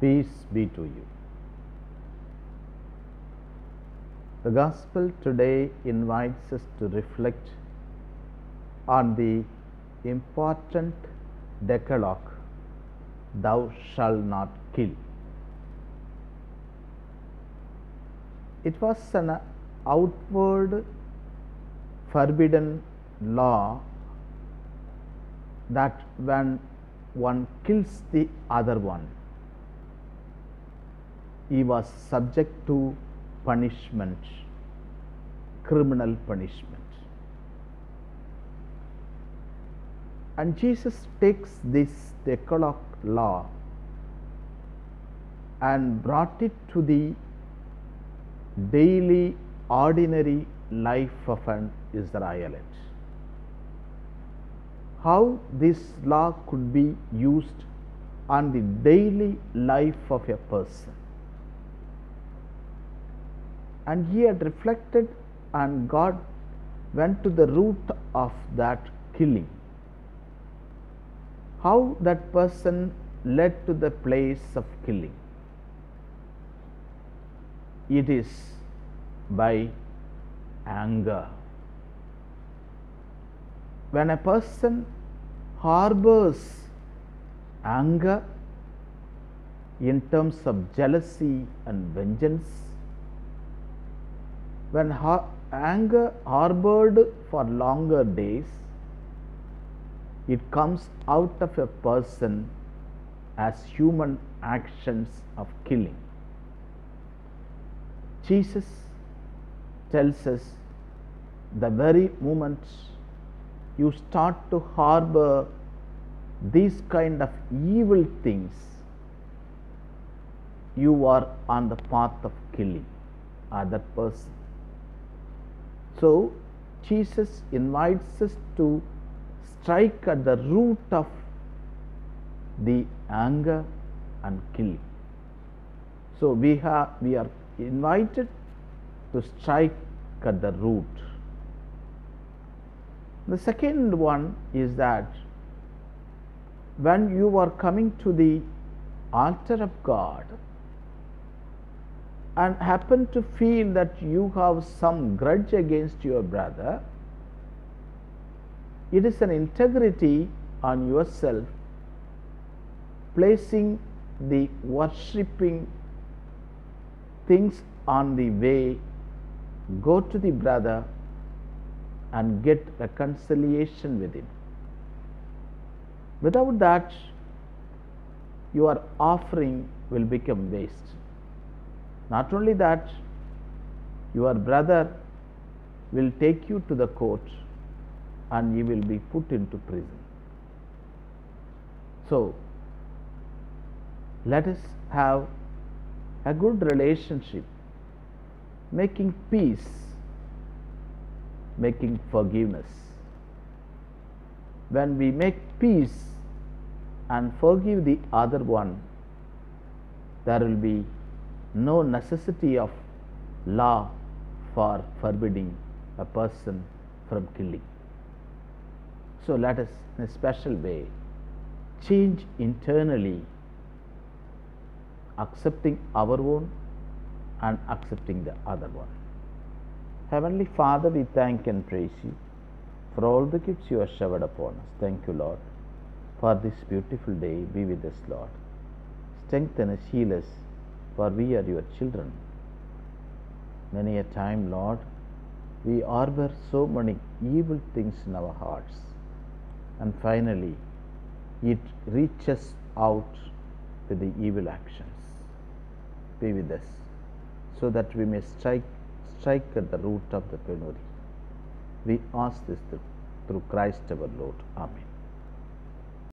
Peace be to you. The Gospel today invites us to reflect on the important Decalogue Thou shalt not kill. It was an outward forbidden law that when one kills the other one, he was subject to punishment, criminal punishment. And Jesus takes this Decalogue law and brought it to the daily, ordinary life of an Israelite. How this law could be used on the daily life of a person. And he had reflected, and God went to the root of that killing. How that person led to the place of killing. It is by anger. When a person harbors anger in terms of jealousy and vengeance, when anger harbored for longer days, it comes out of a person as human actions of killing. Jesus tells us the very moment you start to harbor these kind of evil things, you are on the path of killing other person. So, Jesus invites us to strike at the root of the anger and killing. So, we have we are invited to strike at the root. The second one is that when you are coming to the altar of God and happen to feel that you have some grudge against your brother, it is an integrity on yourself placing the worshipping things on the way, go to the brother and get reconciliation with him. Without that, your offering will become waste. Not only that, your brother will take you to the court and you will be put into prison. So, let us have a good relationship, making peace, making forgiveness. When we make peace and forgive the other one, there will be no necessity of law for forbidding a person from killing. So, let us, in a special way, change internally accepting our own and accepting the other one. Heavenly Father, we thank and praise you for all the gifts you have showered upon us. Thank you, Lord, for this beautiful day. Be with us, Lord. Strengthen us, heal us, for we are your children. Many a time, Lord, we harbor so many evil things in our hearts, and finally, it reaches out with the evil actions be with us so that we may strike strike at the root of the penury. We ask this through, through Christ our Lord. Amen.